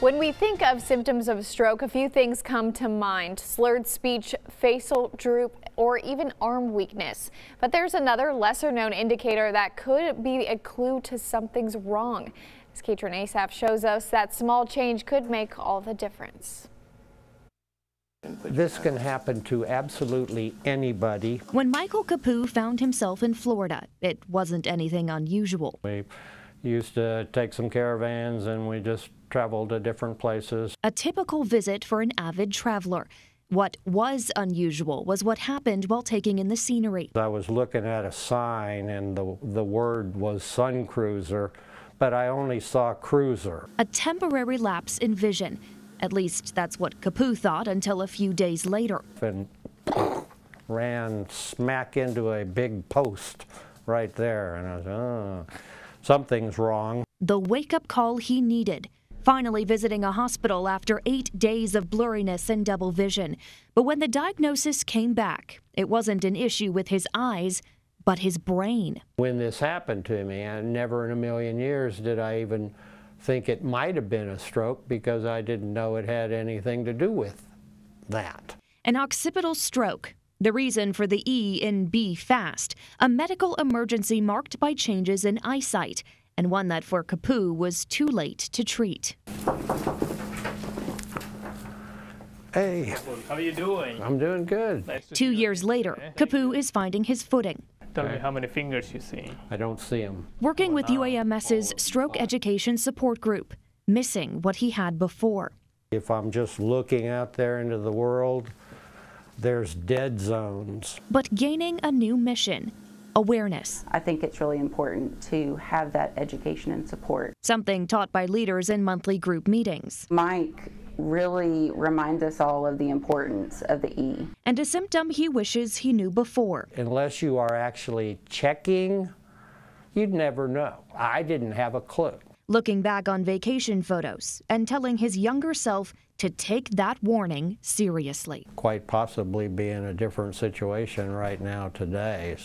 When we think of symptoms of stroke, a few things come to mind. Slurred speech, facial droop, or even arm weakness. But there's another lesser known indicator that could be a clue to something's wrong. As Katrin Asaf shows us, that small change could make all the difference. This can happen to absolutely anybody. When Michael Capu found himself in Florida, it wasn't anything unusual. We used to take some caravans and we just traveled to different places. A typical visit for an avid traveler. What was unusual was what happened while taking in the scenery. I was looking at a sign and the, the word was Sun Cruiser, but I only saw cruiser. A temporary lapse in vision. At least that's what Capu thought until a few days later. And ran smack into a big post right there. And I was, oh, something's wrong. The wake up call he needed finally visiting a hospital after eight days of blurriness and double vision. But when the diagnosis came back, it wasn't an issue with his eyes, but his brain. When this happened to me, I never in a million years did I even think it might have been a stroke because I didn't know it had anything to do with that. An occipital stroke, the reason for the E in be fast, a medical emergency marked by changes in eyesight and one that for Capu was too late to treat. Hey. How are you doing? I'm doing good. Nice Two years later, Capu is finding his footing. Tell me how many fingers you see. I don't see them. Working with UAMS's Stroke Education Support Group, missing what he had before. If I'm just looking out there into the world, there's dead zones. But gaining a new mission awareness. I think it's really important to have that education and support. Something taught by leaders in monthly group meetings. Mike really reminds us all of the importance of the E. And a symptom he wishes he knew before. Unless you are actually checking, you'd never know. I didn't have a clue. Looking back on vacation photos and telling his younger self to take that warning seriously. Quite possibly be in a different situation right now today.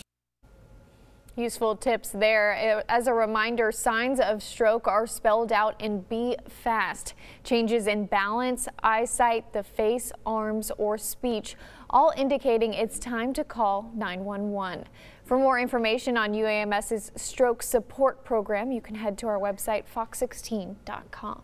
Useful tips there. Uh, as a reminder, signs of stroke are spelled out in Be Fast. Changes in balance, eyesight, the face, arms, or speech, all indicating it's time to call 911. For more information on UAMS's stroke support program, you can head to our website, fox16.com.